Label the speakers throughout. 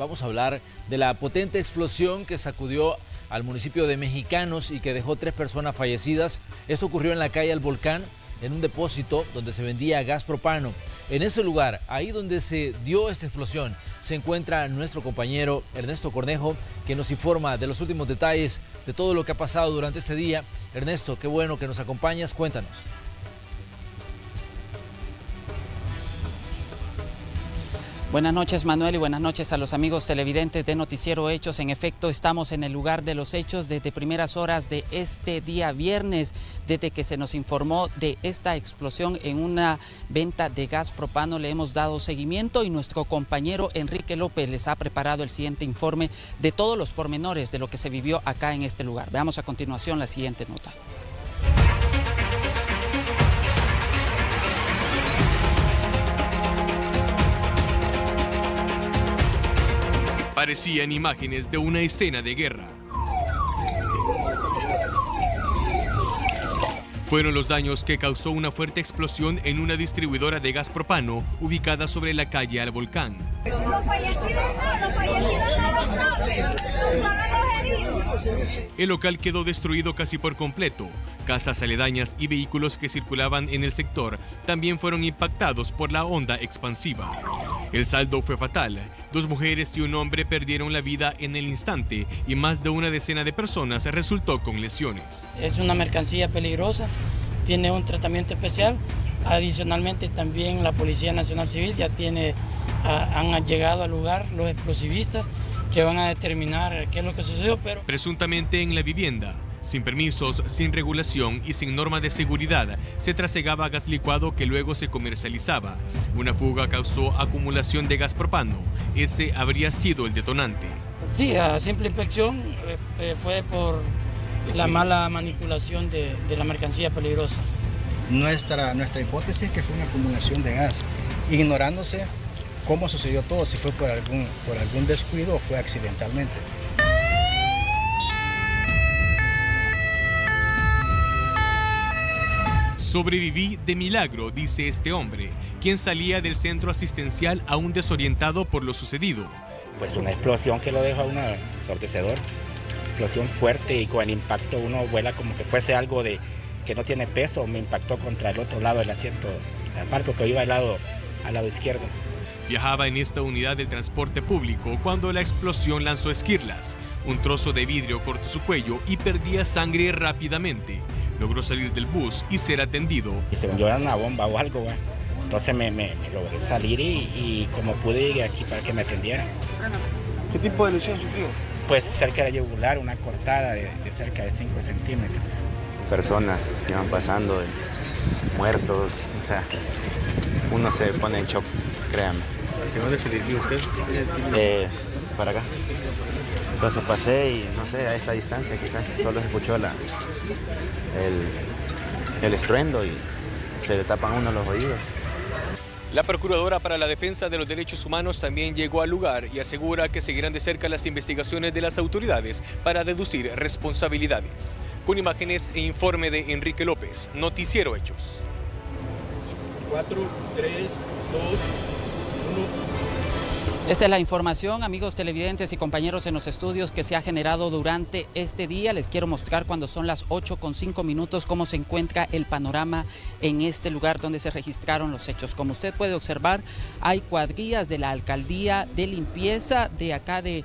Speaker 1: vamos a hablar de la potente explosión que sacudió al municipio de Mexicanos y que dejó tres personas fallecidas. Esto ocurrió en la calle El Volcán, en un depósito donde se vendía gas propano. En ese lugar, ahí donde se dio esta explosión, se encuentra nuestro compañero Ernesto Cornejo, que nos informa de los últimos detalles de todo lo que ha pasado durante ese día. Ernesto, qué bueno que nos acompañas, cuéntanos.
Speaker 2: Buenas noches Manuel y buenas noches a los amigos televidentes de Noticiero Hechos. En efecto, estamos en el lugar de los hechos desde primeras horas de este día viernes, desde que se nos informó de esta explosión en una venta de gas propano. Le hemos dado seguimiento y nuestro compañero Enrique López les ha preparado el siguiente informe de todos los pormenores de lo que se vivió acá en este lugar. Veamos a continuación la siguiente nota.
Speaker 3: Parecían imágenes de una escena de guerra. Fueron los daños que causó una fuerte explosión en una distribuidora de gas propano ubicada sobre la calle al volcán. El local quedó destruido casi por completo. Casas aledañas y vehículos que circulaban en el sector también fueron impactados por la onda expansiva. El saldo fue fatal. Dos mujeres y un hombre perdieron la vida en el instante y más de una decena de personas resultó con lesiones.
Speaker 4: Es una mercancía peligrosa, tiene un tratamiento especial. Adicionalmente también la Policía Nacional Civil ya tiene, han llegado al lugar los explosivistas que van a determinar qué es lo que sucedió, pero...
Speaker 3: Presuntamente en la vivienda, sin permisos, sin regulación y sin norma de seguridad, se trasegaba gas licuado que luego se comercializaba. Una fuga causó acumulación de gas propano. Ese habría sido el detonante.
Speaker 4: Sí, a simple inspección eh, eh, fue por la mala manipulación de, la mercancía peligrosa.
Speaker 5: Nuestra, nuestra hipótesis es que fue una acumulación de gas, ignorándose cómo sucedió todo, si fue por algún, por algún descuido o fue accidentalmente.
Speaker 3: Sobreviví de milagro, dice este hombre, quien salía del centro asistencial aún desorientado por lo sucedido.
Speaker 6: Pues una explosión que lo deja a uno sortecedor, explosión fuerte y con el impacto uno vuela como que fuese algo de que no tiene peso, me impactó contra el otro lado del asiento, aparte que iba al lado, al lado izquierdo.
Speaker 3: Viajaba en esta unidad del transporte público cuando la explosión lanzó esquirlas. Un trozo de vidrio cortó su cuello y perdía sangre rápidamente. Logró salir del bus y ser atendido.
Speaker 6: Y se me una bomba o algo, entonces me, logré salir y, como pude llegué aquí para que me atendieran.
Speaker 7: ¿Qué tipo de lesión sufrió?
Speaker 6: Pues cerca de yugular, una cortada de, cerca de 5 centímetros.
Speaker 8: Personas que iban pasando, muertos, o sea, uno se pone en shock, créanme.
Speaker 7: ¿Hacia dónde se dirigió usted?
Speaker 8: Eh, para acá. Entonces pasé y no sé, a esta distancia quizás solo se escuchó la, el, el estruendo y se le tapan uno los oídos.
Speaker 3: La Procuradora para la Defensa de los Derechos Humanos también llegó al lugar y asegura que seguirán de cerca las investigaciones de las autoridades para deducir responsabilidades. Con imágenes e informe de Enrique López, Noticiero Hechos.
Speaker 4: 4, 3, 2,
Speaker 2: esta es la información, amigos televidentes y compañeros en los estudios que se ha generado durante este día. Les quiero mostrar cuando son las 8 con 5 minutos cómo se encuentra el panorama en este lugar donde se registraron los hechos. Como usted puede observar, hay cuadrillas de la alcaldía de limpieza de acá de,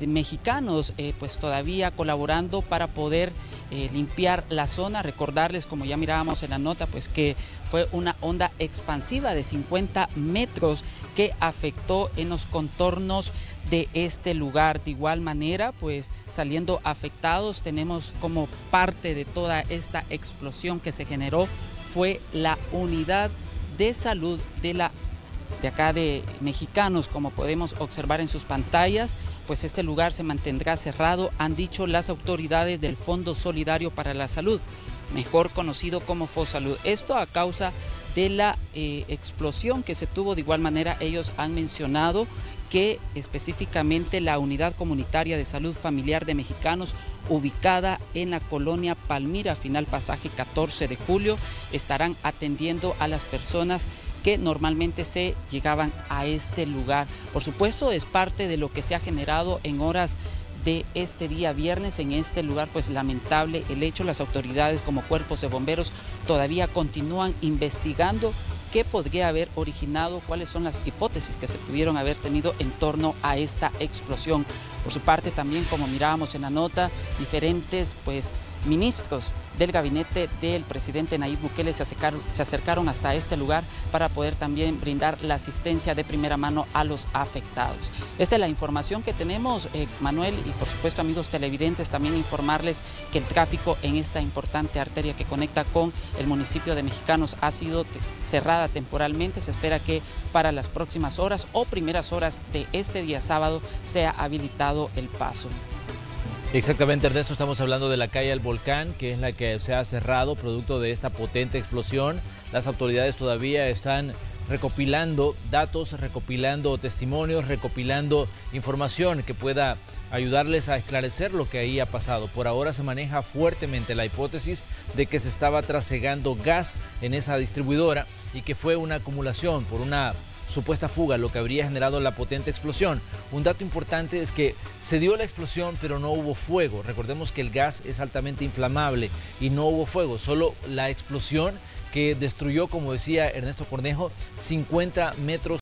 Speaker 2: mexicanos, eh, pues todavía colaborando para poder eh, limpiar la zona. Recordarles, como ya mirábamos en la nota, pues que fue una onda expansiva de 50 metros que afectó en los contornos de este lugar. De igual manera, pues saliendo afectados, tenemos como parte de toda esta explosión que se generó fue la unidad de salud de la de acá de mexicanos, como podemos observar en sus pantallas, pues este lugar se mantendrá cerrado, han dicho las autoridades del Fondo Solidario para la Salud mejor conocido como Fosalud. Esto a causa de la eh, explosión que se tuvo. De igual manera, ellos han mencionado que específicamente la Unidad Comunitaria de Salud Familiar de Mexicanos, ubicada en la colonia Palmira, final pasaje 14 de julio, estarán atendiendo a las personas que normalmente se llegaban a este lugar. Por supuesto, es parte de lo que se ha generado en horas de este día viernes en este lugar, pues lamentable el hecho, las autoridades como cuerpos de bomberos todavía continúan investigando qué podría haber originado, cuáles son las hipótesis que se pudieron haber tenido en torno a esta explosión. Por su parte también, como mirábamos en la nota, diferentes pues ministros del gabinete del presidente Nayib Bukele se acercaron, hasta este lugar para poder también brindar la asistencia de primera mano a los afectados. Esta es la información que tenemos, eh, Manuel, y por supuesto amigos televidentes, también informarles que el tráfico en esta importante arteria que conecta con el municipio de Mexicanos ha sido cerrada temporalmente. Se espera que para las próximas horas o primeras horas de este día sábado sea habilitado el paso.
Speaker 1: Exactamente, Ernesto, estamos hablando de la calle del Volcán, que es la que se ha cerrado producto de esta potente explosión. Las autoridades todavía están recopilando datos, recopilando testimonios, recopilando información que pueda ayudarles a esclarecer lo que ahí ha pasado. Por ahora se maneja fuertemente la hipótesis de que se estaba trasegando gas en esa distribuidora y que fue una acumulación por una supuesta fuga, lo que habría generado la potente explosión. Un dato importante es que se dio la explosión, pero no hubo fuego. Recordemos que el gas es altamente inflamable y no hubo fuego, solo la explosión que destruyó, como decía Ernesto Cornejo, 50 metros